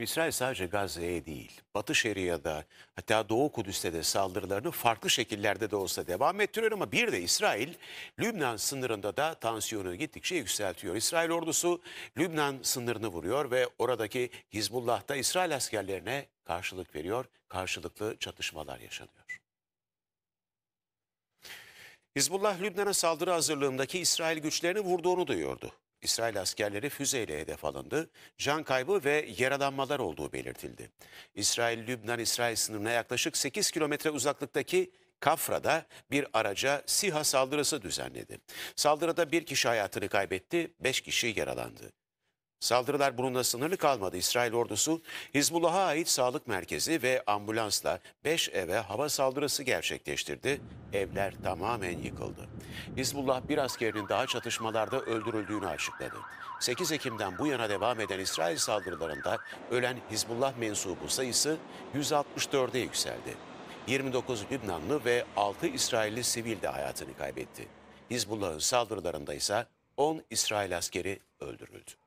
İsrail sadece Gazze'ye değil, Batı Şeria'da hatta Doğu Kudüs'te de saldırılarını farklı şekillerde de olsa devam ettiriyor ama bir de İsrail Lübnan sınırında da tansiyonu gittikçe yükseltiyor. İsrail ordusu Lübnan sınırını vuruyor ve oradaki Hizbullah'ta İsrail askerlerine karşılık veriyor. Karşılıklı çatışmalar yaşanıyor. Hizbullah Lübnan'a saldırı hazırlığındaki İsrail güçlerini vurduğunu duyurdu. İsrail askerleri füzeyle hedef alındı, can kaybı ve yaralanmalar olduğu belirtildi. İsrail, Lübnan-İsrail sınırına yaklaşık 8 kilometre uzaklıktaki Kafra'da bir araca SİHA saldırısı düzenledi. Saldırıda bir kişi hayatını kaybetti, 5 kişi yaralandı. Saldırılar bununla sınırlı kalmadı. İsrail ordusu Hizbullah'a ait sağlık merkezi ve ambulansla 5 eve hava saldırısı gerçekleştirdi. Evler tamamen yıkıldı. Hizbullah bir askerinin daha çatışmalarda öldürüldüğünü açıkladı. 8 Ekim'den bu yana devam eden İsrail saldırılarında ölen Hizbullah mensubu sayısı 164'e yükseldi. 29 Lübnanlı ve 6 İsrailli sivil de hayatını kaybetti. Hizbullah'ın saldırılarında ise 10 İsrail askeri öldürüldü.